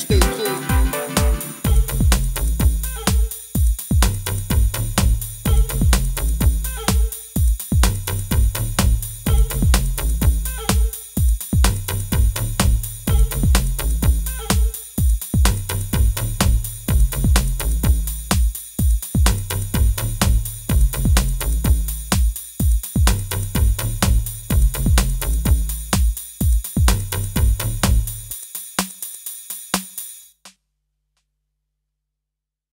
stage.